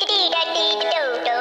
Do do do do do